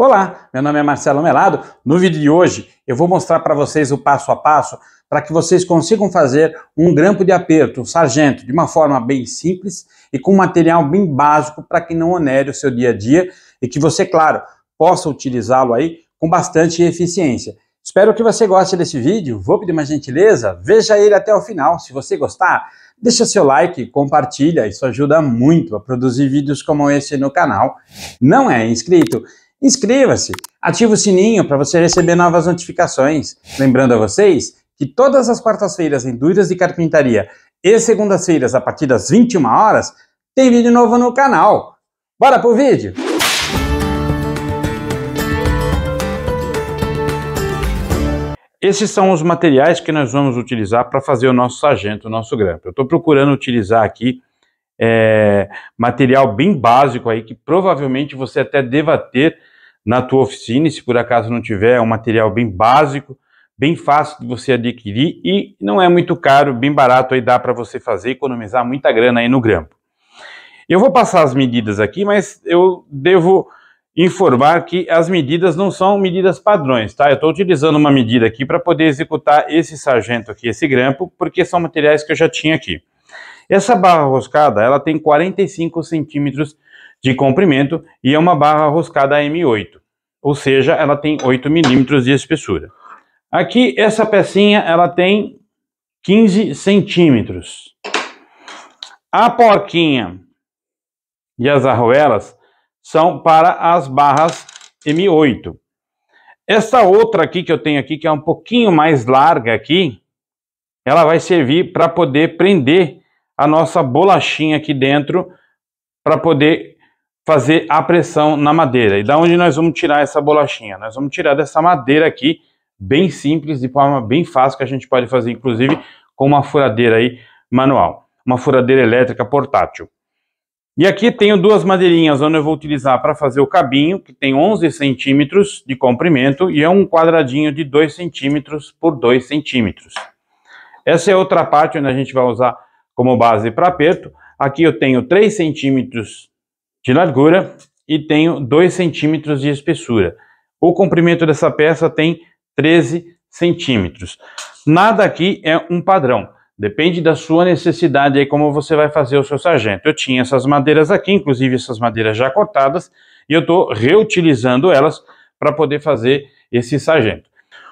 Olá, meu nome é Marcelo Melado. No vídeo de hoje eu vou mostrar para vocês o passo a passo para que vocês consigam fazer um grampo de aperto, um sargento, de uma forma bem simples e com material bem básico para que não onere o seu dia a dia e que você, claro, possa utilizá-lo aí com bastante eficiência. Espero que você goste desse vídeo. Vou pedir uma gentileza, veja ele até o final. Se você gostar, deixa seu like, compartilha, isso ajuda muito a produzir vídeos como esse no canal. Não é inscrito? Inscreva-se, ative o sininho para você receber novas notificações. Lembrando a vocês que todas as quartas-feiras em Dúvidas de Carpintaria e segundas-feiras a partir das 21 horas tem vídeo novo no canal. Bora pro vídeo? Esses são os materiais que nós vamos utilizar para fazer o nosso sargento, o nosso grampo. Eu estou procurando utilizar aqui é, material bem básico aí, que provavelmente você até deva ter na tua oficina, e se por acaso não tiver, é um material bem básico, bem fácil de você adquirir e não é muito caro, bem barato aí dá para você fazer, economizar muita grana aí no grampo. Eu vou passar as medidas aqui, mas eu devo informar que as medidas não são medidas padrões, tá? Eu estou utilizando uma medida aqui para poder executar esse sargento aqui, esse grampo, porque são materiais que eu já tinha aqui. Essa barra roscada, ela tem 45 centímetros de comprimento e é uma barra roscada M8, ou seja, ela tem 8 milímetros de espessura. Aqui, essa pecinha, ela tem 15 centímetros. A porquinha e as arruelas são para as barras M8. Essa outra aqui que eu tenho aqui, que é um pouquinho mais larga aqui, ela vai servir para poder prender a nossa bolachinha aqui dentro para poder fazer a pressão na madeira. E da onde nós vamos tirar essa bolachinha? Nós vamos tirar dessa madeira aqui, bem simples, de forma bem fácil, que a gente pode fazer, inclusive, com uma furadeira aí manual. Uma furadeira elétrica portátil. E aqui tenho duas madeirinhas, onde eu vou utilizar para fazer o cabinho, que tem 11 centímetros de comprimento, e é um quadradinho de 2 centímetros por 2 centímetros. Essa é outra parte onde a gente vai usar como base para aperto. Aqui eu tenho 3 centímetros de largura e tenho 2 centímetros de espessura. O comprimento dessa peça tem 13 centímetros. Nada aqui é um padrão. Depende da sua necessidade aí como você vai fazer o seu sargento. Eu tinha essas madeiras aqui, inclusive essas madeiras já cortadas, e eu estou reutilizando elas para poder fazer esse sargento.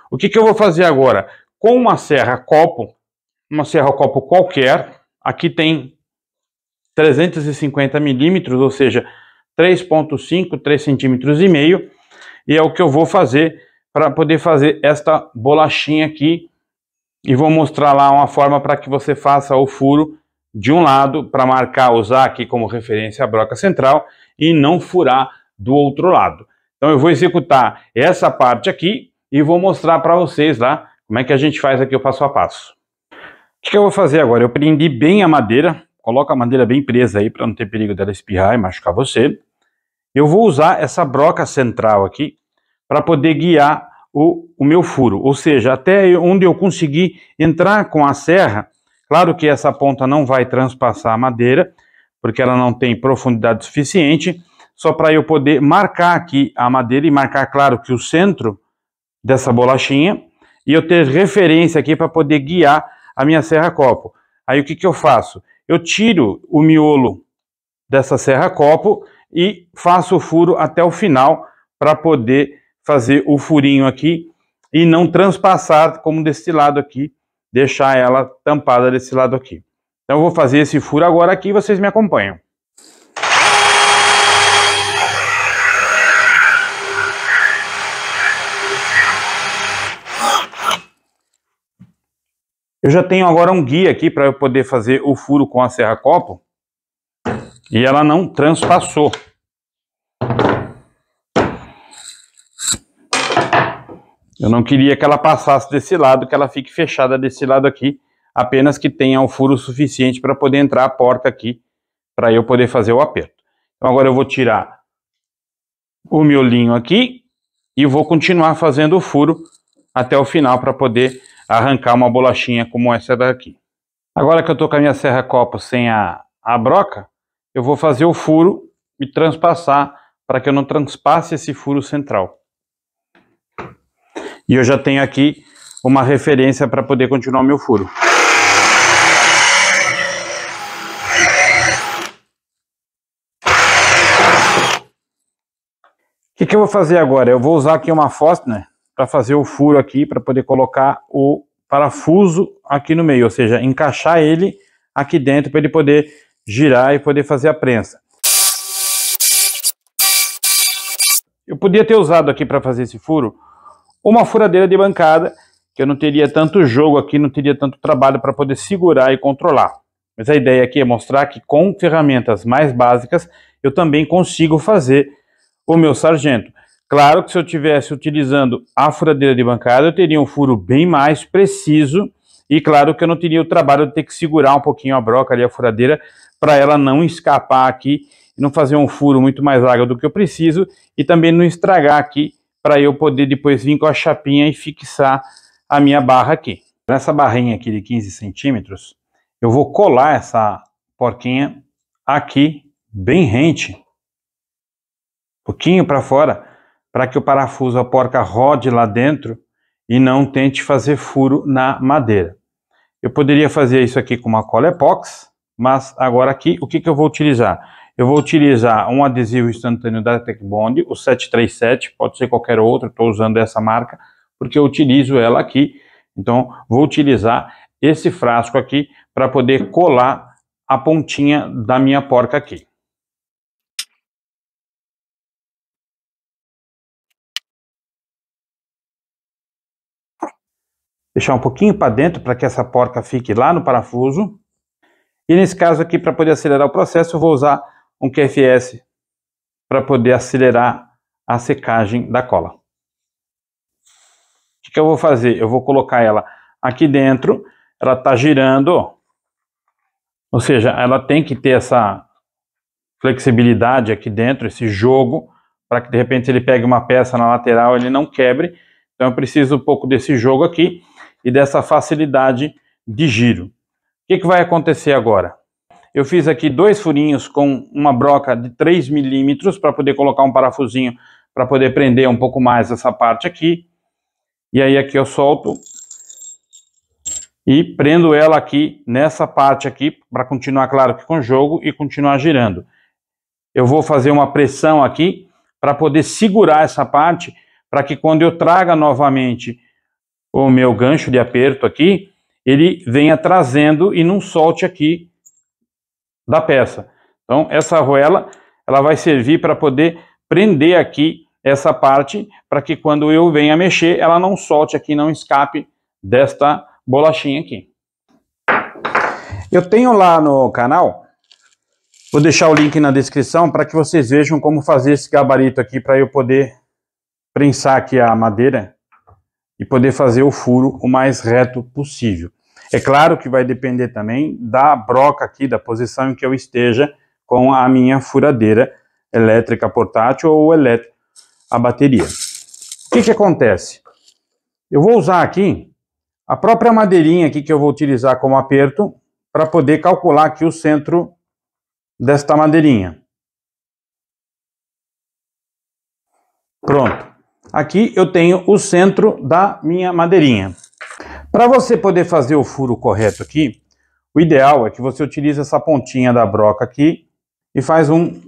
O que, que eu vou fazer agora? Com uma serra copo, uma serra copo qualquer, Aqui tem 350 milímetros, ou seja, 3.5, 3 centímetros e meio, e é o que eu vou fazer para poder fazer esta bolachinha aqui, e vou mostrar lá uma forma para que você faça o furo de um lado, para marcar, usar aqui como referência a broca central, e não furar do outro lado. Então eu vou executar essa parte aqui, e vou mostrar para vocês lá como é que a gente faz aqui o passo a passo. O que eu vou fazer agora? Eu prendi bem a madeira, coloca a madeira bem presa aí para não ter perigo dela espirrar e machucar você. Eu vou usar essa broca central aqui para poder guiar o, o meu furo, ou seja, até onde eu conseguir entrar com a serra, claro que essa ponta não vai transpassar a madeira, porque ela não tem profundidade suficiente, só para eu poder marcar aqui a madeira e marcar, claro, que o centro dessa bolachinha, e eu ter referência aqui para poder guiar a minha serra copo. Aí o que, que eu faço? Eu tiro o miolo dessa serra copo e faço o furo até o final para poder fazer o furinho aqui e não transpassar como desse lado aqui, deixar ela tampada desse lado aqui. Então eu vou fazer esse furo agora aqui e vocês me acompanham. Eu já tenho agora um guia aqui para eu poder fazer o furo com a serra copo e ela não transpassou. Eu não queria que ela passasse desse lado, que ela fique fechada desse lado aqui, apenas que tenha o furo suficiente para poder entrar a porta aqui, para eu poder fazer o aperto. Então agora eu vou tirar o miolinho aqui e vou continuar fazendo o furo até o final para poder arrancar uma bolachinha como essa daqui. Agora que eu estou com a minha serra copo sem a, a broca, eu vou fazer o furo e transpassar para que eu não transpasse esse furo central. E eu já tenho aqui uma referência para poder continuar meu furo. O que, que, eu vou fazer agora? Eu vou usar aqui uma Forstner para fazer o furo aqui, para poder colocar o parafuso aqui no meio, ou seja, encaixar ele aqui dentro para ele poder girar e poder fazer a prensa. Eu podia ter usado aqui para fazer esse furo uma furadeira de bancada, que eu não teria tanto jogo aqui, não teria tanto trabalho para poder segurar e controlar. Mas a ideia aqui é mostrar que com ferramentas mais básicas eu também consigo fazer o meu sargento. Claro que se eu tivesse utilizando a furadeira de bancada, eu teria um furo bem mais preciso e claro que eu não teria o trabalho de ter que segurar um pouquinho a broca ali, a furadeira, para ela não escapar aqui e não fazer um furo muito mais largo do que eu preciso e também não estragar aqui para eu poder depois vir com a chapinha e fixar a minha barra aqui. Nessa barrinha aqui de 15 centímetros, eu vou colar essa porquinha aqui bem rente, um pouquinho para fora, para que o parafuso, a porca rode lá dentro e não tente fazer furo na madeira. Eu poderia fazer isso aqui com uma cola epox, mas agora aqui, o que, que eu vou utilizar? Eu vou utilizar um adesivo instantâneo da Tecbond, o 737, pode ser qualquer outro, estou usando essa marca, porque eu utilizo ela aqui. Então, vou utilizar esse frasco aqui para poder colar a pontinha da minha porca aqui. Deixar um pouquinho para dentro para que essa porca fique lá no parafuso. E nesse caso aqui, para poder acelerar o processo, eu vou usar um QFS para poder acelerar a secagem da cola. O que, que eu vou fazer? Eu vou colocar ela aqui dentro, ela está girando, ou seja, ela tem que ter essa flexibilidade aqui dentro, esse jogo, para que de repente ele pegue uma peça na lateral ele não quebre. Então eu preciso um pouco desse jogo aqui e dessa facilidade de giro. O que, que vai acontecer agora? Eu fiz aqui dois furinhos com uma broca de 3 milímetros para poder colocar um parafusinho para poder prender um pouco mais essa parte aqui. E aí aqui eu solto e prendo ela aqui nessa parte aqui para continuar, claro, que com jogo e continuar girando. Eu vou fazer uma pressão aqui para poder segurar essa parte para que quando eu traga novamente o meu gancho de aperto aqui, ele venha trazendo e não solte aqui da peça. Então, essa arruela, ela vai servir para poder prender aqui essa parte, para que quando eu venha mexer, ela não solte aqui, não escape desta bolachinha aqui. Eu tenho lá no canal, vou deixar o link na descrição para que vocês vejam como fazer esse gabarito aqui, para eu poder prensar aqui a madeira e poder fazer o furo o mais reto possível. É claro que vai depender também da broca aqui, da posição em que eu esteja com a minha furadeira elétrica portátil ou elétrica, a bateria. O que, que acontece? Eu vou usar aqui a própria madeirinha aqui que eu vou utilizar como aperto para poder calcular aqui o centro desta madeirinha. Pronto. Aqui eu tenho o centro da minha madeirinha. Para você poder fazer o furo correto aqui, o ideal é que você utilize essa pontinha da broca aqui e faz um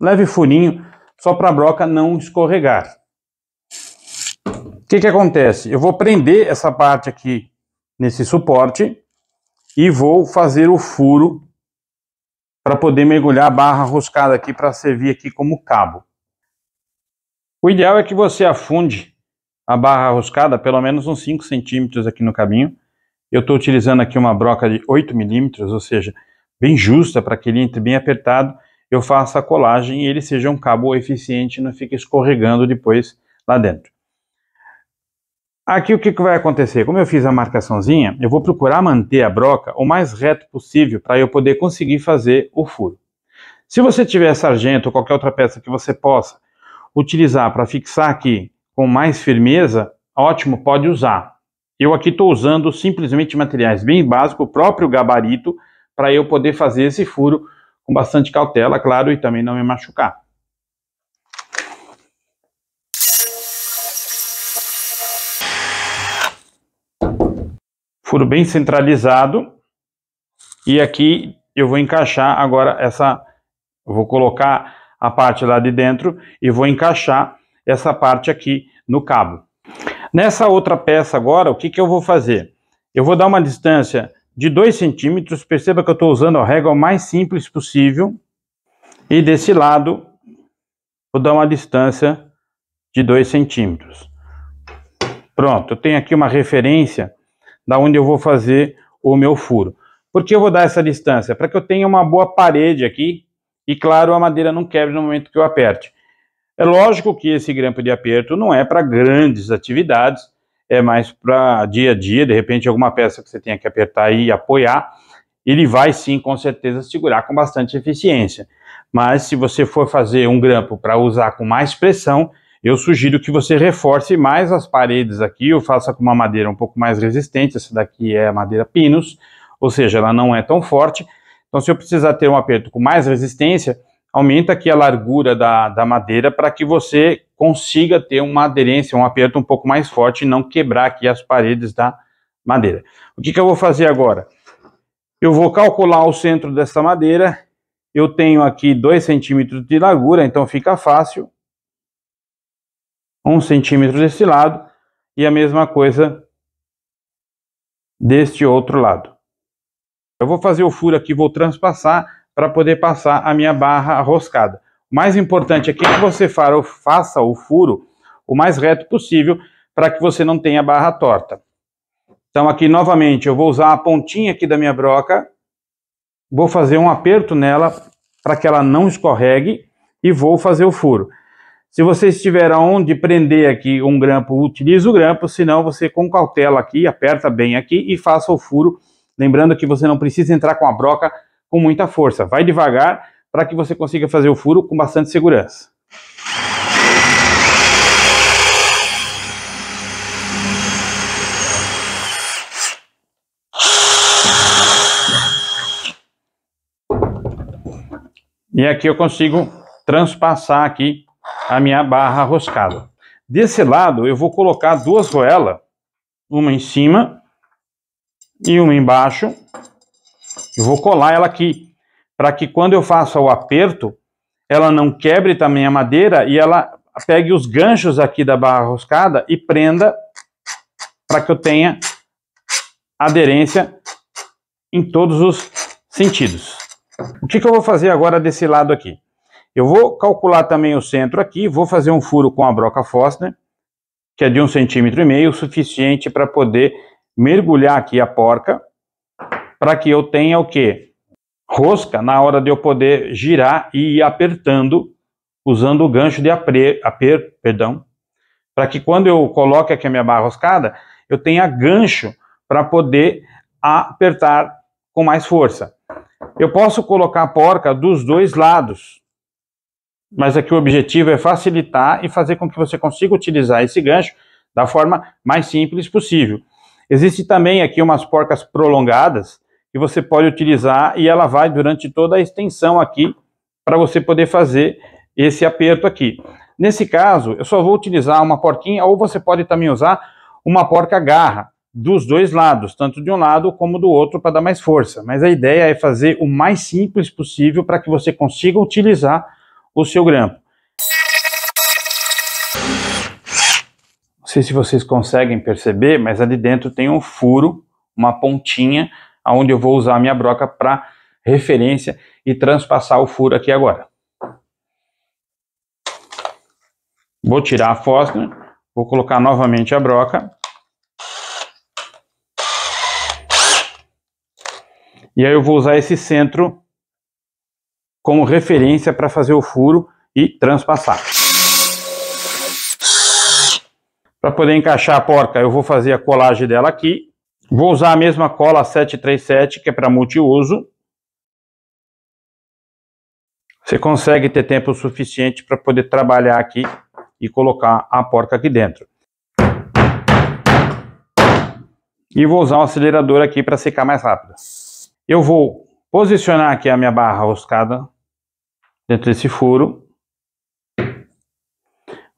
leve furinho só para a broca não escorregar. O que, que acontece? Eu vou prender essa parte aqui nesse suporte e vou fazer o furo para poder mergulhar a barra roscada aqui para servir aqui como cabo. O ideal é que você afunde a barra roscada pelo menos uns 5 centímetros aqui no caminho. Eu estou utilizando aqui uma broca de 8 milímetros, ou seja, bem justa para que ele entre bem apertado. Eu faço a colagem e ele seja um cabo eficiente e não fique escorregando depois lá dentro. Aqui o que, que vai acontecer? Como eu fiz a marcaçãozinha, eu vou procurar manter a broca o mais reto possível para eu poder conseguir fazer o furo. Se você tiver sargento ou qualquer outra peça que você possa utilizar para fixar aqui com mais firmeza, ótimo, pode usar. Eu aqui estou usando simplesmente materiais bem básicos, o próprio gabarito, para eu poder fazer esse furo com bastante cautela, claro, e também não me machucar. Furo bem centralizado. E aqui eu vou encaixar agora essa... Vou colocar a parte lá de dentro e vou encaixar essa parte aqui no cabo. Nessa outra peça agora, o que, que eu vou fazer? Eu vou dar uma distância de 2 centímetros, perceba que eu estou usando a régua mais simples possível, e desse lado vou dar uma distância de 2 centímetros. Pronto, eu tenho aqui uma referência da onde eu vou fazer o meu furo. Por que eu vou dar essa distância? Para que eu tenha uma boa parede aqui e, claro, a madeira não quebre no momento que eu aperte. É lógico que esse grampo de aperto não é para grandes atividades, é mais para dia a dia, de repente alguma peça que você tenha que apertar e apoiar, ele vai sim, com certeza, segurar com bastante eficiência. Mas se você for fazer um grampo para usar com mais pressão, eu sugiro que você reforce mais as paredes aqui, ou faça com uma madeira um pouco mais resistente, essa daqui é a madeira Pinus, ou seja, ela não é tão forte. Então se eu precisar ter um aperto com mais resistência, aumenta aqui a largura da, da madeira para que você consiga ter uma aderência, um aperto um pouco mais forte e não quebrar aqui as paredes da madeira. O que, que eu vou fazer agora? Eu vou calcular o centro dessa madeira, eu tenho aqui 2 centímetros de largura, então fica fácil. 1 um centímetro desse lado e a mesma coisa deste outro lado. Eu vou fazer o furo aqui, vou transpassar para poder passar a minha barra roscada. O mais importante aqui é que você faça o furo o mais reto possível para que você não tenha barra torta. Então aqui novamente eu vou usar a pontinha aqui da minha broca, vou fazer um aperto nela para que ela não escorregue e vou fazer o furo. Se você estiver aonde prender aqui um grampo, utilize o grampo, senão você com cautela aqui, aperta bem aqui e faça o furo. Lembrando que você não precisa entrar com a broca com muita força. Vai devagar para que você consiga fazer o furo com bastante segurança. E aqui eu consigo transpassar aqui a minha barra roscada. Desse lado eu vou colocar duas roelas, uma em cima e uma embaixo, eu vou colar ela aqui, para que quando eu faça o aperto, ela não quebre também a madeira e ela pegue os ganchos aqui da barra roscada e prenda para que eu tenha aderência em todos os sentidos. O que, que eu vou fazer agora desse lado aqui? Eu vou calcular também o centro aqui, vou fazer um furo com a broca Fostner, que é de um centímetro e meio, suficiente para poder mergulhar aqui a porca para que eu tenha o quê? Rosca na hora de eu poder girar e ir apertando, usando o gancho de aper, aper perdão, para que quando eu coloque aqui a minha barra roscada, eu tenha gancho para poder apertar com mais força. Eu posso colocar a porca dos dois lados, mas aqui o objetivo é facilitar e fazer com que você consiga utilizar esse gancho da forma mais simples possível. Existe também aqui umas porcas prolongadas, que você pode utilizar e ela vai durante toda a extensão aqui para você poder fazer esse aperto aqui. Nesse caso, eu só vou utilizar uma porquinha ou você pode também usar uma porca garra dos dois lados, tanto de um lado como do outro para dar mais força. Mas a ideia é fazer o mais simples possível para que você consiga utilizar o seu grampo. Não sei se vocês conseguem perceber, mas ali dentro tem um furo, uma pontinha onde eu vou usar a minha broca para referência e transpassar o furo aqui agora. Vou tirar a fósfora, vou colocar novamente a broca. E aí eu vou usar esse centro como referência para fazer o furo e transpassar. Para poder encaixar a porca, eu vou fazer a colagem dela aqui. Vou usar a mesma cola 737, que é para multiuso. Você consegue ter tempo suficiente para poder trabalhar aqui e colocar a porca aqui dentro. E vou usar um acelerador aqui para secar mais rápido. Eu vou posicionar aqui a minha barra roscada dentro desse furo.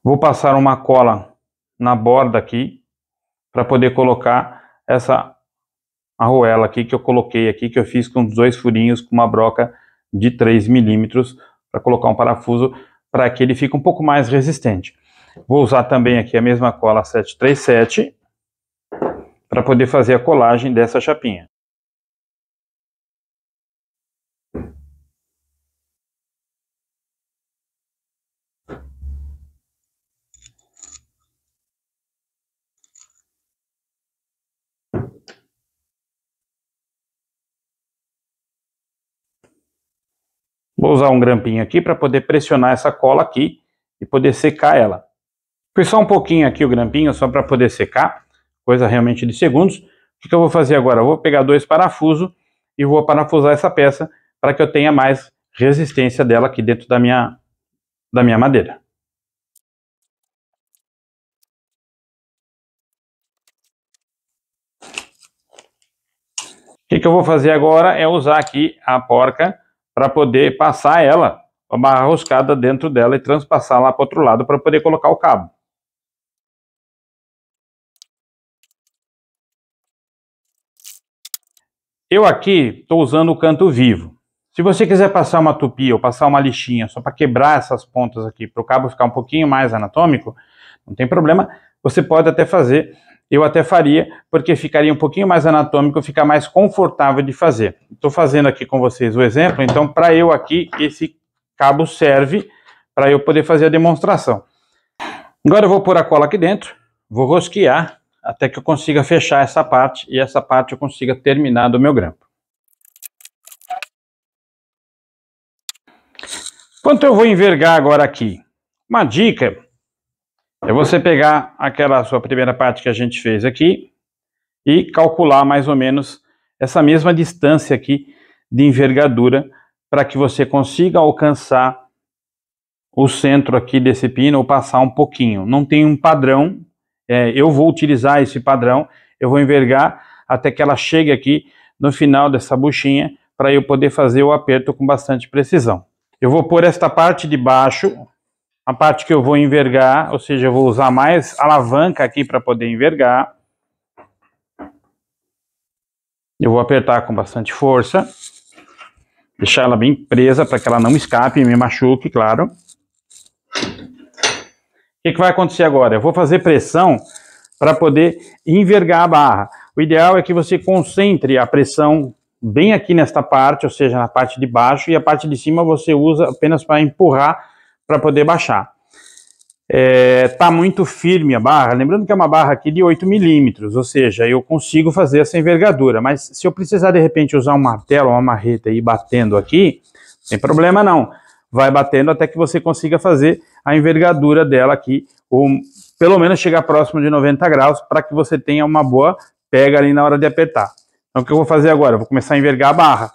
Vou passar uma cola na borda aqui para poder colocar essa arruela aqui que eu coloquei aqui, que eu fiz com dois furinhos com uma broca de 3 milímetros para colocar um parafuso para que ele fique um pouco mais resistente. Vou usar também aqui a mesma cola 737 para poder fazer a colagem dessa chapinha. Vou usar um grampinho aqui para poder pressionar essa cola aqui e poder secar ela. Foi só um pouquinho aqui o grampinho, só para poder secar, coisa realmente de segundos. O que eu vou fazer agora? Eu vou pegar dois parafusos e vou parafusar essa peça para que eu tenha mais resistência dela aqui dentro da minha, da minha madeira. O que, que eu vou fazer agora é usar aqui a porca para poder passar ela, a barra roscada dentro dela e transpassar lá para outro lado para poder colocar o cabo. Eu aqui estou usando o canto vivo. Se você quiser passar uma tupi ou passar uma lixinha só para quebrar essas pontas aqui, para o cabo ficar um pouquinho mais anatômico, não tem problema, você pode até fazer eu até faria, porque ficaria um pouquinho mais anatômico, fica mais confortável de fazer. Estou fazendo aqui com vocês o exemplo, então para eu aqui, esse cabo serve para eu poder fazer a demonstração. Agora eu vou pôr a cola aqui dentro, vou rosquear até que eu consiga fechar essa parte e essa parte eu consiga terminar do meu grampo. Quanto eu vou envergar agora aqui? Uma dica é você pegar aquela sua primeira parte que a gente fez aqui e calcular mais ou menos essa mesma distância aqui de envergadura para que você consiga alcançar o centro aqui desse pino ou passar um pouquinho. Não tem um padrão, é, eu vou utilizar esse padrão, eu vou envergar até que ela chegue aqui no final dessa buchinha para eu poder fazer o aperto com bastante precisão. Eu vou pôr esta parte de baixo a parte que eu vou envergar, ou seja, eu vou usar mais alavanca aqui para poder envergar. Eu vou apertar com bastante força, deixar ela bem presa para que ela não escape e me machuque, claro. O que, que vai acontecer agora? Eu vou fazer pressão para poder envergar a barra. O ideal é que você concentre a pressão bem aqui nesta parte, ou seja, na parte de baixo, e a parte de cima você usa apenas para empurrar para poder baixar. É, tá muito firme a barra, lembrando que é uma barra aqui de 8 milímetros, ou seja, eu consigo fazer essa envergadura, mas se eu precisar de repente usar um martelo uma marreta e ir batendo aqui, não tem problema não, vai batendo até que você consiga fazer a envergadura dela aqui, ou pelo menos chegar próximo de 90 graus, para que você tenha uma boa pega ali na hora de apertar. Então o que eu vou fazer agora? Eu vou começar a envergar a barra,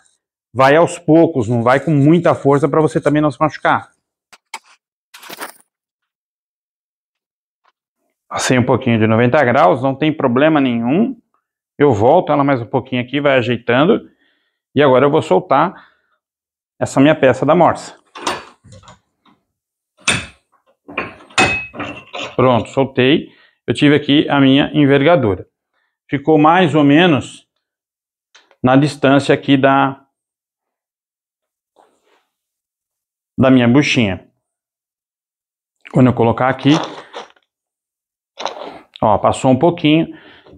vai aos poucos, não vai com muita força para você também não se machucar. Passei um pouquinho de 90 graus, não tem problema nenhum. Eu volto ela mais um pouquinho aqui, vai ajeitando. E agora eu vou soltar essa minha peça da morsa. Pronto, soltei. Eu tive aqui a minha envergadura. Ficou mais ou menos na distância aqui da, da minha buchinha. Quando eu colocar aqui, Ó, passou um pouquinho,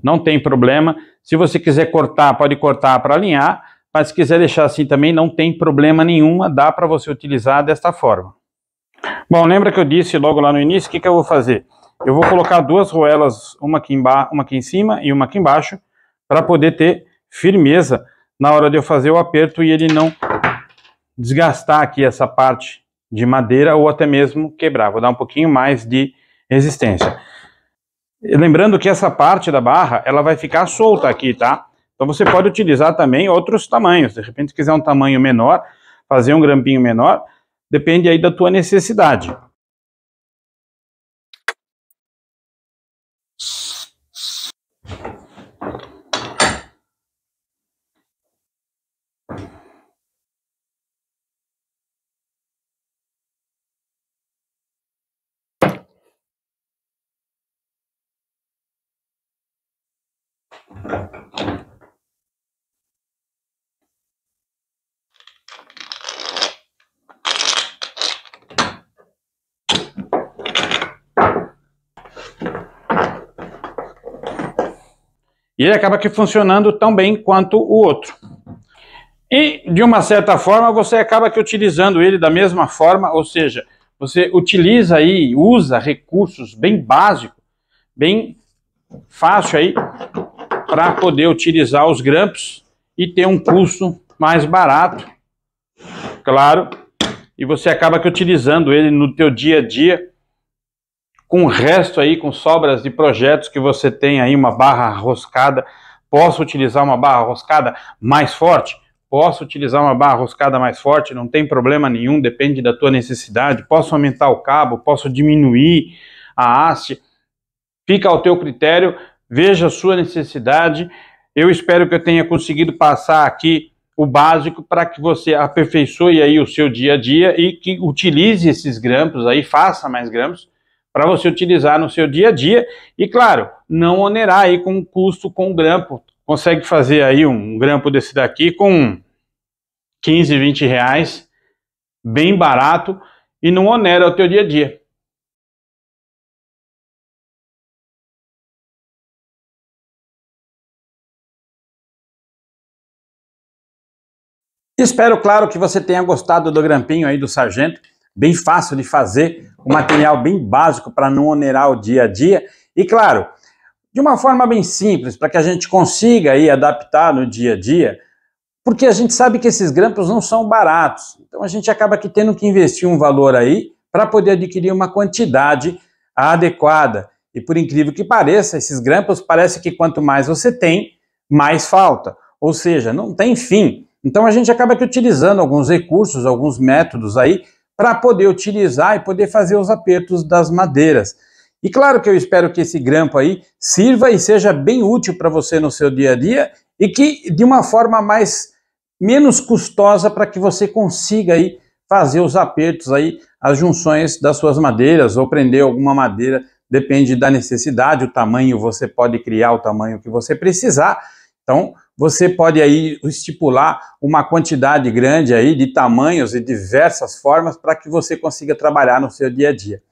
não tem problema. Se você quiser cortar, pode cortar para alinhar, mas se quiser deixar assim também, não tem problema nenhuma, dá para você utilizar desta forma. Bom, lembra que eu disse logo lá no início, o que, que eu vou fazer? Eu vou colocar duas roelas, uma aqui, uma aqui em cima e uma aqui embaixo, para poder ter firmeza na hora de eu fazer o aperto e ele não desgastar aqui essa parte de madeira ou até mesmo quebrar. Vou dar um pouquinho mais de resistência. Lembrando que essa parte da barra, ela vai ficar solta aqui, tá? Então você pode utilizar também outros tamanhos. De repente, se quiser um tamanho menor, fazer um grampinho menor, depende aí da tua necessidade. E ele acaba que funcionando tão bem quanto o outro. E, de uma certa forma, você acaba que utilizando ele da mesma forma, ou seja, você utiliza aí, usa recursos bem básicos, bem fácil aí, para poder utilizar os grampos e ter um custo mais barato, claro, e você acaba que utilizando ele no teu dia a dia, com o resto aí, com sobras de projetos que você tem aí, uma barra roscada, posso utilizar uma barra roscada mais forte? Posso utilizar uma barra roscada mais forte, não tem problema nenhum, depende da tua necessidade. Posso aumentar o cabo, posso diminuir a haste. Fica ao teu critério, veja a sua necessidade. Eu espero que eu tenha conseguido passar aqui o básico para que você aperfeiçoe aí o seu dia a dia e que utilize esses grampos aí, faça mais grampos para você utilizar no seu dia a dia e claro, não onerar aí com custo com grampo. Consegue fazer aí um grampo desse daqui com 15, 20 reais, bem barato e não onera o teu dia a dia. Espero, claro, que você tenha gostado do grampinho aí do Sargento. Bem fácil de fazer, um material bem básico para não onerar o dia a dia. E, claro, de uma forma bem simples, para que a gente consiga aí adaptar no dia a dia, porque a gente sabe que esses grampos não são baratos. Então a gente acaba aqui tendo que investir um valor aí para poder adquirir uma quantidade adequada. E por incrível que pareça, esses grampos parece que quanto mais você tem, mais falta. Ou seja, não tem fim. Então a gente acaba que utilizando alguns recursos, alguns métodos aí, para poder utilizar e poder fazer os apertos das madeiras. E claro que eu espero que esse grampo aí sirva e seja bem útil para você no seu dia a dia e que de uma forma mais menos custosa para que você consiga aí fazer os apertos aí, as junções das suas madeiras ou prender alguma madeira, depende da necessidade, o tamanho você pode criar o tamanho que você precisar. Então, você pode aí estipular uma quantidade grande aí de tamanhos e diversas formas para que você consiga trabalhar no seu dia a dia.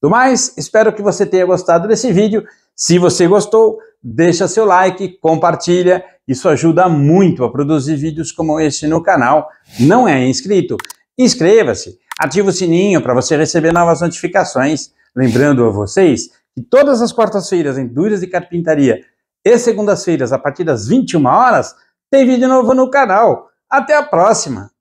Do mais, espero que você tenha gostado desse vídeo. Se você gostou, deixa seu like, compartilha, isso ajuda muito a produzir vídeos como este no canal. Não é inscrito? Inscreva-se, ative o sininho para você receber novas notificações. Lembrando a vocês que todas as quartas-feiras em Dúvidas de Carpintaria e segundas-feiras, a partir das 21 horas, tem vídeo novo no canal. Até a próxima!